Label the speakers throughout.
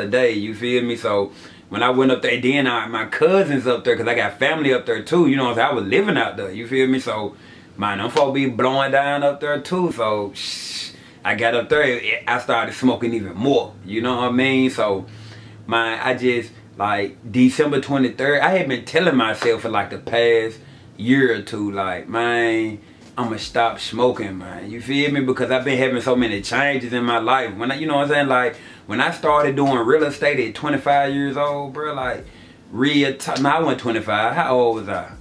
Speaker 1: a day, you feel me? So when I went up there, then I, my cousins up there, cause I got family up there too, you know saying? I was living out there, you feel me? So, man, them folk be blowing down up there too, so shh, I got up there, I started smoking even more, you know what I mean? So, man, I just, like, December 23rd, I had been telling myself for like the past year or two, like, man, I'm gonna stop smoking, man. You feel me? Because I've been having so many changes in my life. When I, you know what I'm saying? Like, when I started doing real estate at 25 years old, bro, like, real time. I went 25. How old was I?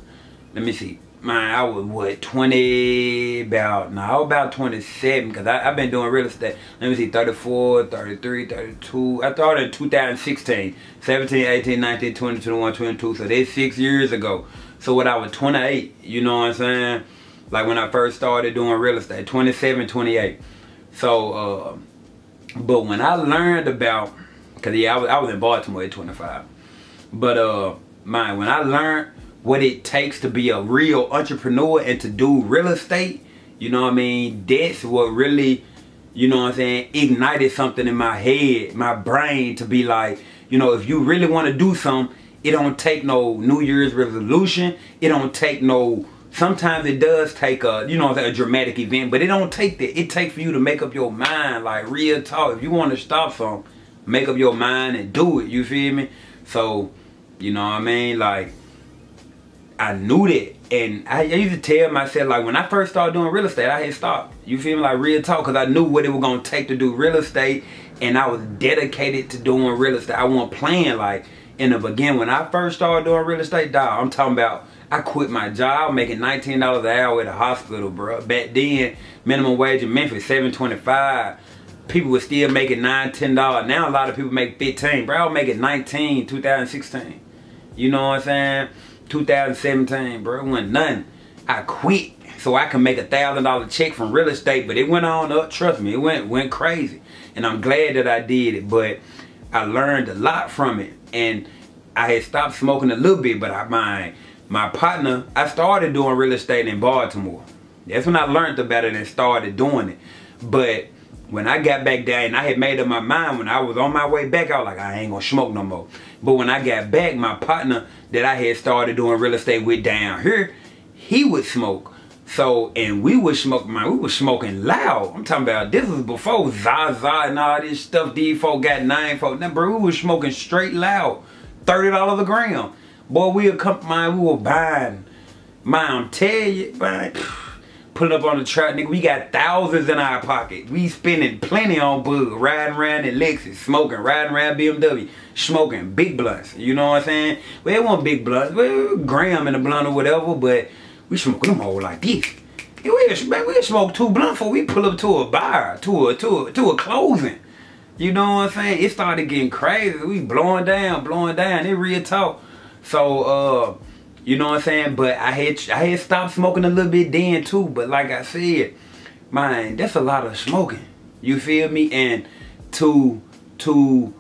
Speaker 1: Let me see. Man, I was what 20 about now about 27 because I've been doing real estate. Let me see 34, 33, 32. I started in 2016, 17, 18, 19, 20, 21, 22. So that's six years ago. So when I was 28, you know what I'm saying? Like when I first started doing real estate, 27, 28. So, uh, but when I learned about, cause yeah, I was, I was in Baltimore at 25. But uh, man, when I learned what it takes to be a real entrepreneur and to do real estate, you know what I mean? That's what really, you know what I'm saying, ignited something in my head, my brain to be like, you know, if you really want to do something, it don't take no New Year's resolution. It don't take no sometimes it does take a you know a dramatic event but it don't take that. It takes for you to make up your mind like real talk. If you want to stop something make up your mind and do it you feel me? So you know what i mean? Like i knew that. And I, used to tell myself like when i first started doing real estate i had stopped. You feel me? Like real talk because i knew what it was going to take to do real estate and i was dedicated to doing real estate. I wasn't playing like in the beginning. When i first started doing real estate dog i'm talking about I quit my job making $19 an hour at a hospital, bro. Back then, minimum wage in Memphis, 725 People were still making nine, ten dollars. Now a lot of people make 15. Bro, I was making 19, 2016. You know what I'm saying? 2017, bro. It wasn't nothing. I quit so I can make a thousand dollar check from real estate, but it went on up. Trust me, it went went crazy, and I'm glad that I did it. But I learned a lot from it, and I had stopped smoking a little bit, but I mind my partner, I started doing real estate in Baltimore. That's when I learned about it and started doing it. But when I got back there and I had made up my mind when I was on my way back, I was like, I ain't gonna smoke no more. But when I got back, my partner that I had started doing real estate with down here, he would smoke. So, and we would smoke, man, we was smoking loud. I'm talking about, this was before Zaza and all this stuff, these folk got nine folk. Now, bro, we was smoking straight loud. $30 a gram. Boy, we'll come, man, we were buying. Man, tell you, man, pulling up on the truck, nigga, we got thousands in our pocket. We spending plenty on bug, riding around in Lexus, smoking, riding around BMW, smoking big blunts. You know what I'm saying? Well, it wasn't big blunts, well, gram in a blunt or whatever, but we smoking them all like this. We we smoke two blunts before we pull up to a bar, to a to a to a closing. You know what I'm saying? It started getting crazy. We blowing down, blowing down. It real talk. So, uh, you know what I'm saying? But I had I had stopped smoking a little bit then too. But like I said, man, that's a lot of smoking. You feel me? And to to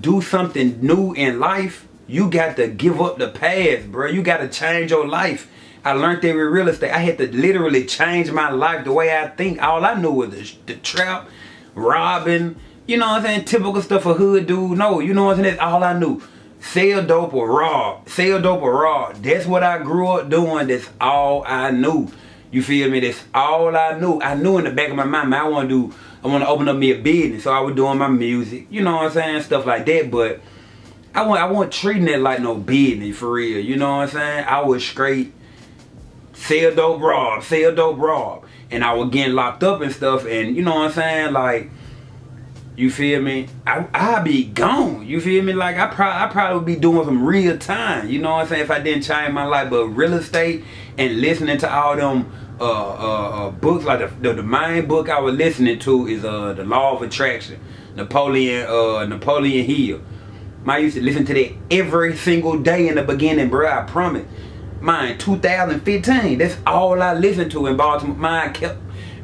Speaker 1: do something new in life, you got to give up the past, bro. You got to change your life. I learned that with real estate. I had to literally change my life the way I think. All I knew was the, the trap, robbing, you know what I'm saying? Typical stuff a hood dude. No, you know what I'm saying? That's all I knew. Sell dope or raw. Sell dope or raw. That's what I grew up doing. That's all I knew. You feel me? That's all I knew. I knew in the back of my mind, man, I want to do, I want to open up me a business. So I was doing my music, you know what I'm saying? Stuff like that. But I want, I wasn't treating it like no business for real. You know what I'm saying? I was straight sell dope rob, sell dope rob. And I was getting locked up and stuff. And you know what I'm saying? Like, you feel me? I I be gone. You feel me? Like I probably I probably would be doing some real time. You know what I'm saying? If I didn't change my life, but real estate and listening to all them uh, uh, uh, books, like the, the, the main book I was listening to is uh the Law of Attraction, Napoleon uh Napoleon Hill. I used to listen to that every single day in the beginning, bro. I promise. Mine 2015. That's all I listened to in Baltimore. Mine kept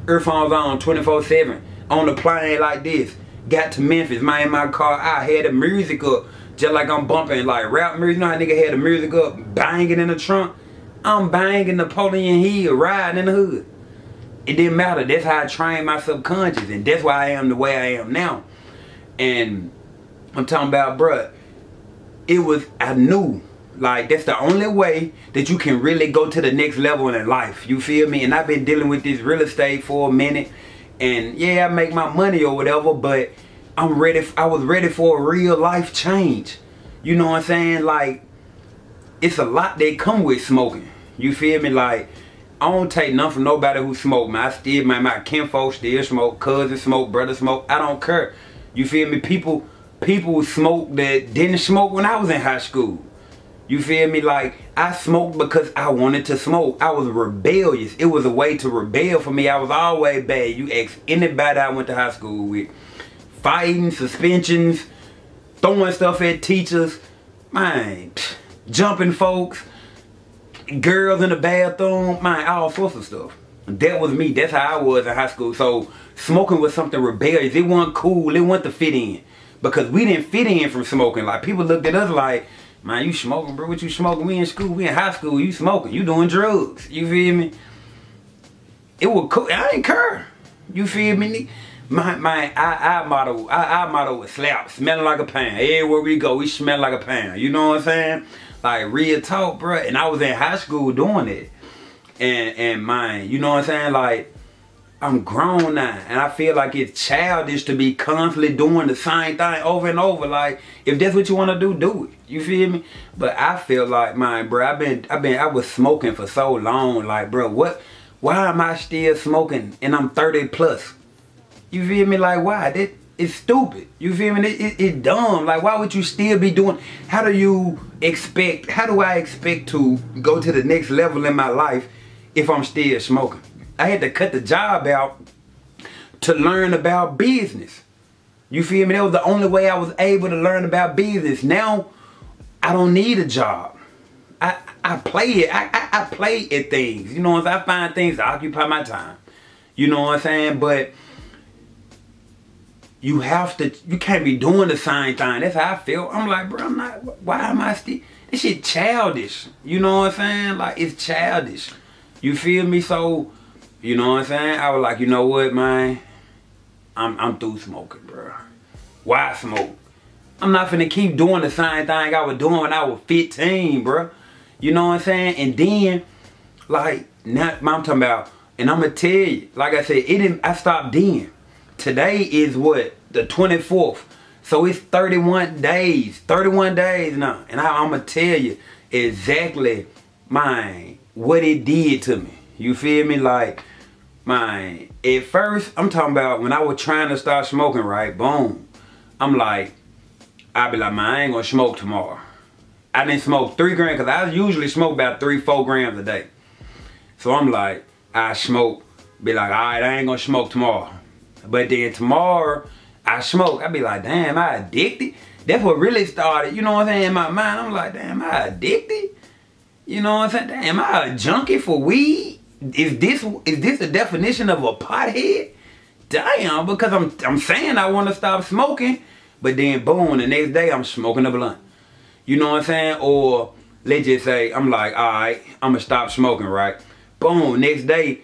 Speaker 1: earphones on 24/7 on the plane like this got to Memphis, man, in my car, I had the music up, just like I'm bumping like rap music. You know nigga had the music up, banging in the trunk? I'm banging Napoleon Hill, riding in the hood. It didn't matter. That's how I trained my subconscious, and that's why I am the way I am now. And I'm talking about, bruh, it was, I knew, like, that's the only way that you can really go to the next level in life. You feel me? And I've been dealing with this real estate for a minute. And yeah, I make my money or whatever, but I'm ready, I was ready for a real life change. You know what I'm saying? Like, it's a lot they come with smoking. You feel me? Like, I don't take nothing from nobody who smoke, man. I still, man, my kinfolk still smoke, cousins smoke, brother smoke. I don't care. You feel me? People, people smoke that didn't smoke when I was in high school. You feel me? Like, I smoked because I wanted to smoke. I was rebellious. It was a way to rebel for me. I was always bad. You ask anybody I went to high school with. Fighting, suspensions, throwing stuff at teachers. Man, jumping folks girls in the bathroom, man, all sorts of stuff. That was me. That's how I was in high school. So smoking was something rebellious. It wasn't cool. It wasn't to fit in. Because we didn't fit in from smoking. Like people looked at us like, man, you smoking, bro. What you smoking? We in school. We in high school. You smoking. You doing drugs. You feel me? It was cool. I didn't care. You feel me? My my I, I motto I, I motto was slap, smelling like a pan. Everywhere we go, we smell like a pan. You know what I'm saying? Like real talk, bro. And I was in high school doing it. And and mine, you know what I'm saying? Like I'm grown now and I feel like it's childish to be constantly doing the same thing over and over. Like if that's what you want to do, do it. You feel me? But I feel like mine, bro. I've been I've been I was smoking for so long. Like, bro, what why am I still smoking and I'm 30 plus? You feel me? Like why? That it's stupid. You feel me? It, it, it's dumb. Like, why would you still be doing? How do you expect? How do I expect to go to the next level in my life if I'm still smoking? I had to cut the job out to learn about business. You feel me? That was the only way I was able to learn about business. Now, I don't need a job. I I play it. I, I, I play at things. You know, if I find things to occupy my time. You know what I'm saying? But you have to, you can't be doing the same thing. That's how I feel. I'm like, bro, I'm not, why am I still, this shit childish. You know what I'm saying? Like, it's childish. You feel me? So, you know what I'm saying? I was like, you know what, man? I'm, I'm through smoking, bro. Why smoke? I'm not finna keep doing the same thing I was doing when I was 15, bro. You know what I'm saying? And then, like, now I'm talking about, and I'm gonna tell you, like I said, it didn't, I stopped then. Today is what? The 24th. So it's 31 days. 31 days now. And I, to tell you exactly, mine, what it did to me. You feel me? Like, mine. At first, I'm talking about when I was trying to start smoking, right? Boom. I'm like, I be like, man, I ain't gonna smoke tomorrow. I didn't smoke three grams, cause I usually smoke about three, four grams a day. So I'm like, I smoke, be like, all right, I ain't gonna smoke tomorrow. But then tomorrow, I smoke. I be like, damn, I addicted? That's what really started, you know what I'm saying, in my mind. I'm like, damn, I addicted? You know what I'm saying? Damn, I a junkie for weed? Is this is this the definition of a pothead? Damn, because I'm I'm saying I want to stop smoking, but then boom, the next day I'm smoking a blunt. You know what I'm saying? Or let's just say I'm like, all right, I'm gonna stop smoking, right? Boom, next day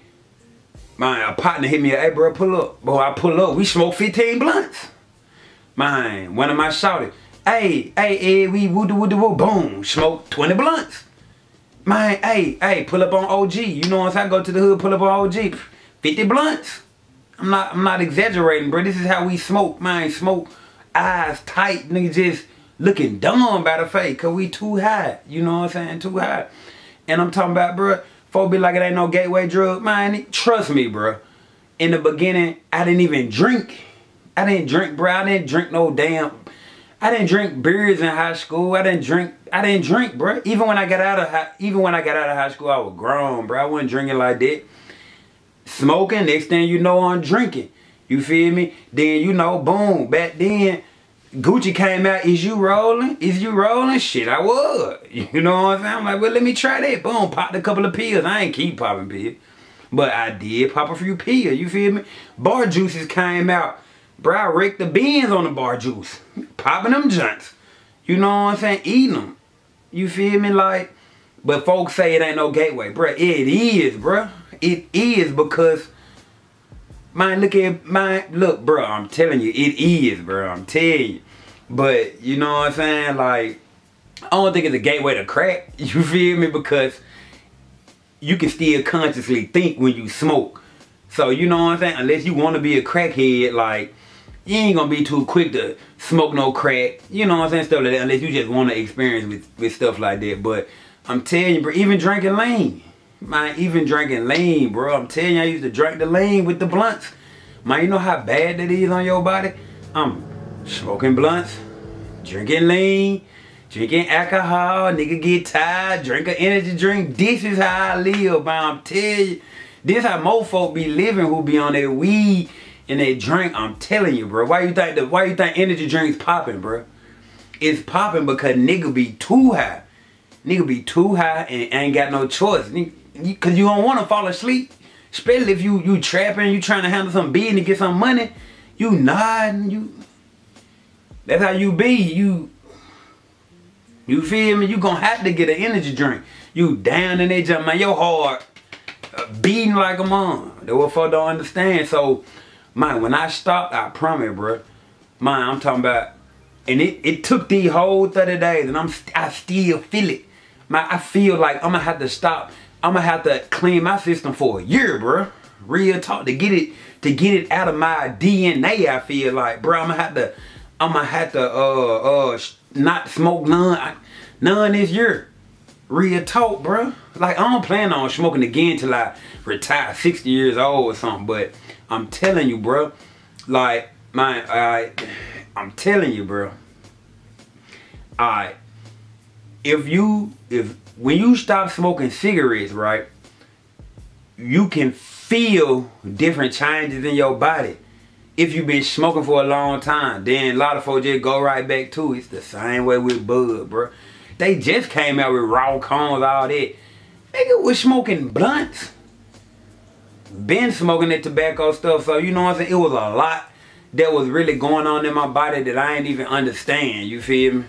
Speaker 1: my partner hit me, hey bro, pull up. Boy, I pull up, we smoke 15 blunts. Man, one of my shouted, hey, hey, hey, we woo woo woo boom, smoke 20 blunts. Man, hey, hey, pull up on OG. You know what I'm saying? go to the hood, pull up on OG, 50 blunts. I'm not I'm not exaggerating, bro. This is how we smoke, man. Smoke eyes tight, nigga just looking dumb by the face, cause we too high. You know what I'm saying? Too high. And I'm talking about, bro, Folk be like it ain't no gateway drug. Man, trust me, bro. In the beginning, I didn't even drink. I didn't drink, bro. I didn't drink no damn. I didn't drink beers in high school. I didn't drink. I didn't drink, bro. Even when I got out of high, even when I got out of high school, I was grown, bro. I wasn't drinking like that. Smoking. Next thing you know, I'm drinking. You feel me? Then you know, boom. Back then, Gucci came out, is you rolling? Is you rolling? Shit, I was. You know what I'm saying? I'm like, well, let me try that. Boom, popped a couple of pills. I ain't keep popping pills. But I did pop a few pills, you feel me? Bar juices came out. Bro, I raked the beans on the bar juice. Popping them junks. You know what I'm saying? Eating them. You feel me? Like, but folks say it ain't no gateway. Bro, it is, bro. It is because Man, look at my look, bro. I'm telling you, it is, bro. I'm telling you. But you know what I'm saying? Like, I don't think it's a gateway to crack. You feel me? Because you can still consciously think when you smoke. So you know what I'm saying? Unless you want to be a crackhead, like you ain't gonna be too quick to smoke no crack. You know what I'm saying? Stuff like that. Unless you just want to experience with, with stuff like that. But I'm telling you, bro, even drinking lean. Man, even drinking lean, bro. I'm telling you, I used to drink the lean with the blunts. Man, you know how bad that is on your body? I'm smoking blunts, drinking lean, drinking alcohol, nigga get tired, drink an energy drink. This is how I live, man. I'm telling you. This how most folk be living who be on their weed and they drink. I'm telling you, bro. Why you think the why you think energy drinks popping, bro? It's popping because nigga be too high. Nigga be too high and ain't got no choice. Cause you don't want to fall asleep. Especially if you you trapping, you trying to handle some business, get some money. You nodding, you. That's how you be. You. You feel me? You gonna have to get an energy drink. You down in that jump, man. Your heart uh, beating like a mom. Folks don't understand. So, man, when I stopped, I promise, bro. Man, I'm talking about, and it, it took the whole 30 days, and I'm I still feel it. Man, I feel like I'm gonna have to stop. I'm gonna have to clean my system for a year, bro. Real talk to get it to get it out of my DNA. I feel like, bro. I'm gonna have to. I'm gonna have to uh uh not smoke none none this year. Real talk, bro. Like I don't plan on smoking again till I retire, 60 years old or something. But I'm telling you, bro. Like my, I, I'm telling you, bro. I, if you if when you stop smoking cigarettes, right, you can feel different changes in your body. If you've been smoking for a long time, then a lot of folks just go right back to it. It's the same way with bud, bro. They just came out with raw cones, all that. Nigga was smoking blunts. Been smoking that tobacco stuff, so you know what I'm saying? It was a lot that was really going on in my body that I ain't even understand, you feel me?